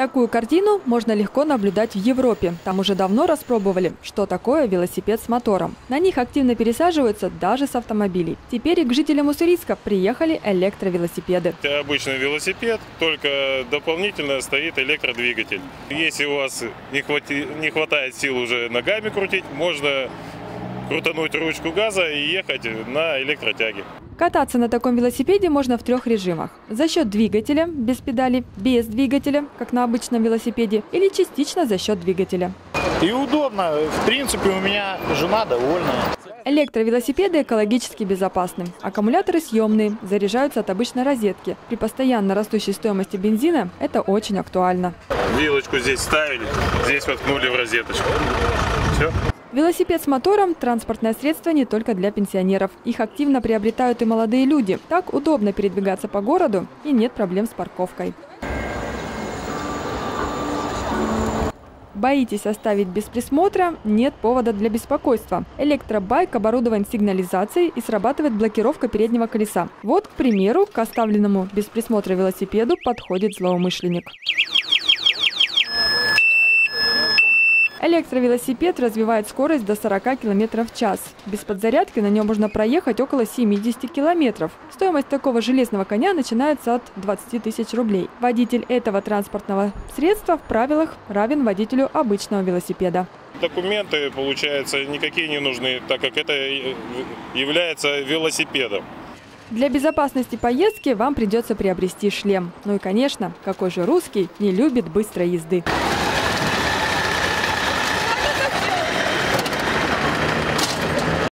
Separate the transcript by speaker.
Speaker 1: Такую картину можно легко наблюдать в Европе. Там уже давно распробовали, что такое велосипед с мотором. На них активно пересаживаются даже с автомобилей. Теперь и к жителям Уссурийска приехали электровелосипеды.
Speaker 2: Это обычный велосипед, только дополнительно стоит электродвигатель. Если у вас не, не хватает сил уже ногами крутить, можно крутануть ручку газа и ехать на электротяге.
Speaker 1: Кататься на таком велосипеде можно в трех режимах. За счет двигателя, без педали, без двигателя, как на обычном велосипеде, или частично за счет двигателя.
Speaker 3: И удобно. В принципе, у меня жена довольна.
Speaker 1: Электровелосипеды экологически безопасны. Аккумуляторы съемные, заряжаются от обычной розетки. При постоянно растущей стоимости бензина это очень актуально.
Speaker 2: Вилочку здесь ставили, здесь воткнули в розеточку. Все.
Speaker 1: Велосипед с мотором – транспортное средство не только для пенсионеров. Их активно приобретают и молодые люди. Так удобно передвигаться по городу и нет проблем с парковкой. Боитесь оставить без присмотра? Нет повода для беспокойства. Электробайк оборудован сигнализацией и срабатывает блокировка переднего колеса. Вот, к примеру, к оставленному без присмотра велосипеду подходит злоумышленник. Электровелосипед развивает скорость до 40 км в час. Без подзарядки на нем можно проехать около 70 километров. Стоимость такого железного коня начинается от 20 тысяч рублей. Водитель этого транспортного средства в правилах равен водителю обычного велосипеда.
Speaker 2: Документы, получается, никакие не нужны, так как это является велосипедом.
Speaker 1: Для безопасности поездки вам придется приобрести шлем. Ну и, конечно, какой же русский не любит быстрой езды.